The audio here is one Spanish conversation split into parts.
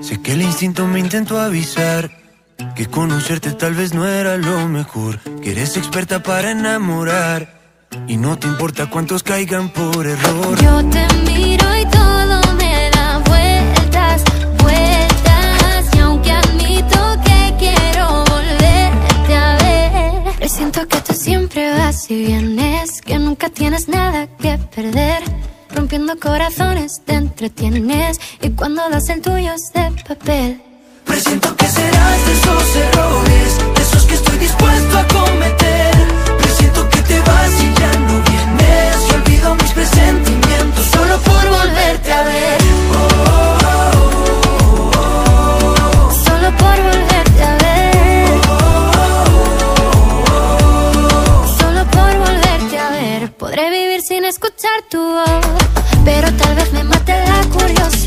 Sé que el instinto me intentó avisar que conocerte tal vez no era lo mejor, que eres experta para enamorar y no te importa cuántos caigan por error. Yo te miro y todo me da vueltas, vueltas y aunque admito que quiero volverte a ver, siento que tú siempre vas y vienes, que nunca tienes nada que perder. Rompiendo corazones te entretienes y cuando das el tuyo es de papel. Presiento que serás Podré vivir sin escuchar tu voz. Pero tal vez me mate la curiosidad.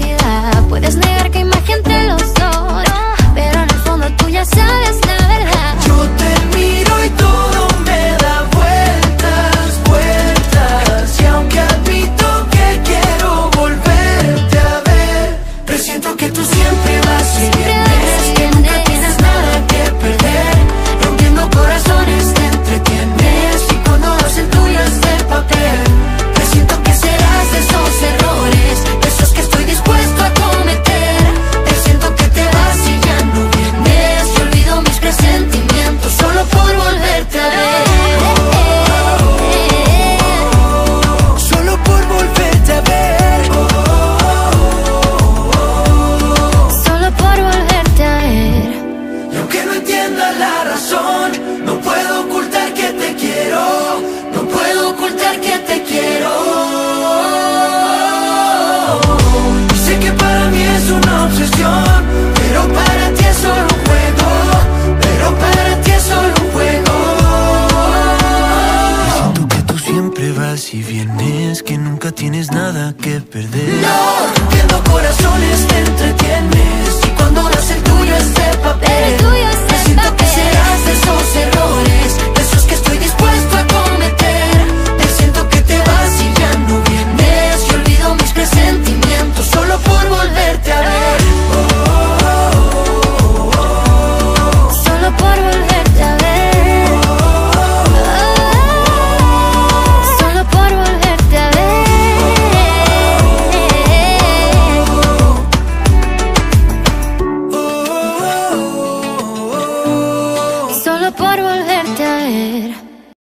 La razón, no puedo ocultar que te quiero. No puedo ocultar que te quiero. Sé que para mí es una obsesión, pero para ti es solo un juego. Pero para ti es solo un juego. Siento que tú siempre vas y vienes, que nunca tienes nada que perder. No, rompiendo corazones entretienes. es.